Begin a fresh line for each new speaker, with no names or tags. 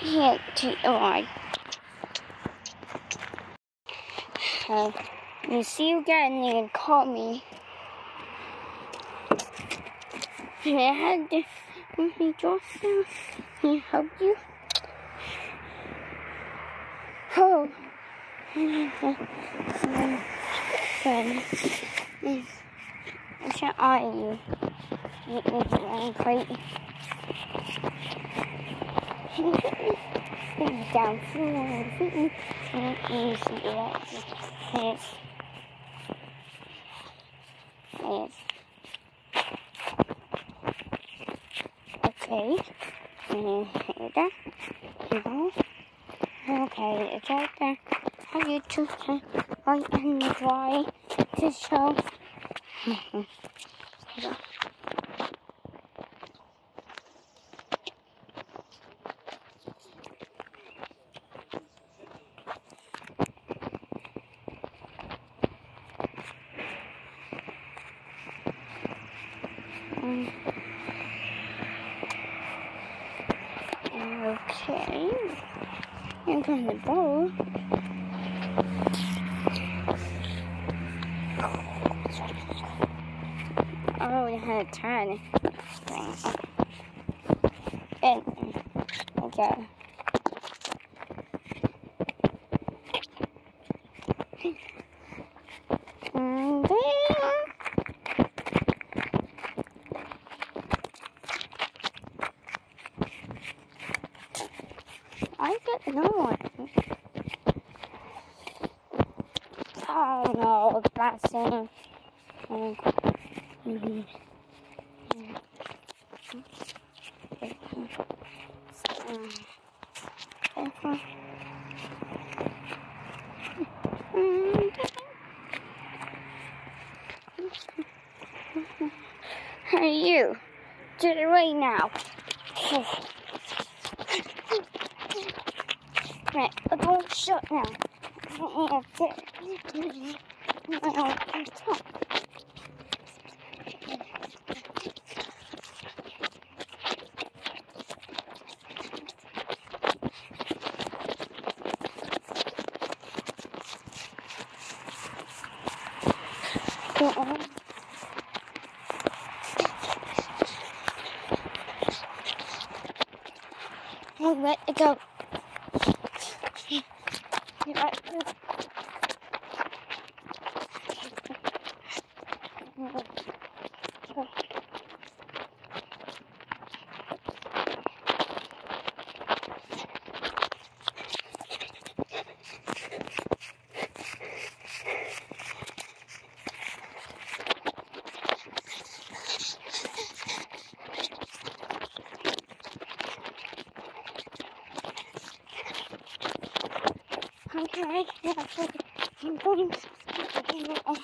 here to arrive. You see you again, you can call me. To let me down? Can I help you? Oh. Good. I should eye you. Need to run great. Down floor. You see that? Yes. Yes. Okay. And here that. Here Okay, it's right there. How you two can right and dry to show. Okay. And on the bowl. Oh, I already had a turn. And, okay. And then, I get another one. Oh no, that's it. Oh. Mhm. Hey you, do it right now. Right, the door's shut now. Hey, let it go. You got it. Okay, yeah, so I'm going to take it off.